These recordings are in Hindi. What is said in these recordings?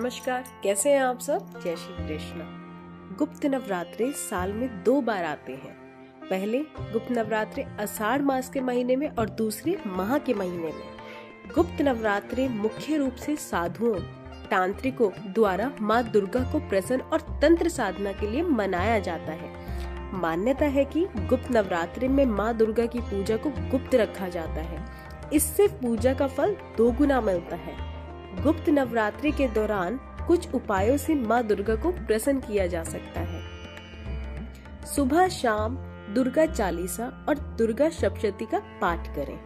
नमस्कार कैसे हैं आप सब? जय श्री कृष्ण। गुप्त नवरात्रे साल में दो बार आते हैं। पहले गुप्त नवरात्रे अषाढ़ मास के महीने में और दूसरे माह के महीने में। गुप्त नवरात्रे मुख्य रूप से साधुओं तांत्रिकों द्वारा माँ दुर्गा को प्रसन्न और तंत्र साधना के लिए मनाया जाता है। मान्यता है कि गुप्त नवरात्रि में माँ दुर्गा की पूजा को गुप्त रखा जाता है। इससे पूजा का फल दो गुना मिलता है। गुप्त नवरात्रि के दौरान कुछ उपायों से माँ दुर्गा को प्रसन्न किया जा सकता है सुबह, शाम, दुर्गा चालीसा और दुर्गा सप्तशती का पाठ करें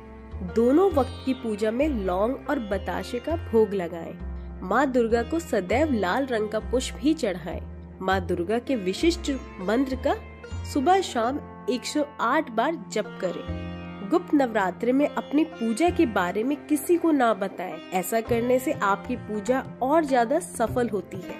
दोनों वक्त की पूजा में लौंग और बताशे का भोग लगाएँ। माँ दुर्गा को सदैव लाल रंग का पुष्प ही चढ़ाएँ। माँ दुर्गा के विशिष्ट मंत्र का सुबह, शाम 108 बार जप करें गुप्त नवरात्रि में अपनी पूजा के बारे में किसी को ना बताएँ। ऐसा करने से आपकी पूजा और ज़्यादा सफल होती है।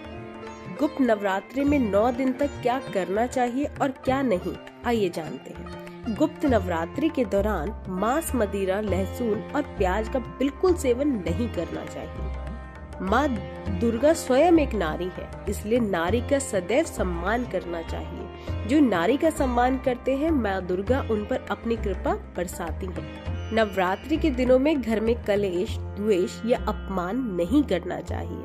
गुप्त नवरात्रि में नौ दिन तक क्या करना चाहिए और क्या नहीं, आइए जानते हैं। गुप्त नवरात्रि के दौरान मांस, मदिरा, लहसुन और प्याज का बिल्कुल सेवन नहीं करना चाहिए। माँ दुर्गा स्वयं एक नारी है, इसलिए नारी का सदैव सम्मान करना चाहिए। जो नारी का सम्मान करते हैं, माँ दुर्गा उन पर अपनी कृपा बरसाती है। नवरात्रि के दिनों में घर में कलेश, द्वेष या अपमान नहीं करना चाहिए।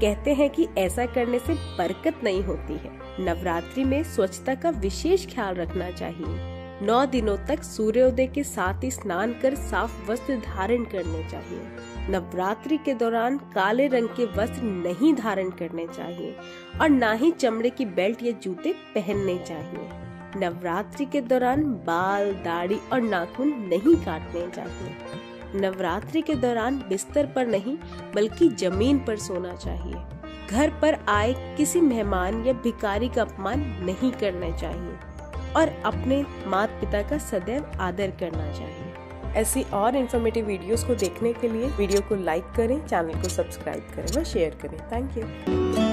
कहते हैं कि ऐसा करने से बरकत नहीं होती है। नवरात्रि में स्वच्छता का विशेष ख्याल रखना चाहिए। नौ दिनों तक सूर्योदय के साथ ही स्नान कर साफ़ वस्त्र धारण करने चाहिए। नवरात्रि के दौरान काले रंग के वस्त्र नहीं धारण करने चाहिए और न ही चमड़े की बेल्ट या जूते पहनने चाहिए। नवरात्रि के दौरान बाल, दाढ़ी और नाखून नहीं काटने चाहिए। नवरात्रि के दौरान बिस्तर पर नहीं, बल्कि ज़मीन पर सोना चाहिए। घर पर आए किसी मेहमान या भिकारी का अपमान नहीं करना चाहिए। और अपने माता पिता का सदैव आदर करना चाहिए। ऐसी और इन्फॉर्मेटिव वीडियोस को देखने के लिए वीडियो को लाइक करें चैनल को सब्सक्राइब करें व शेयर करें। Thank you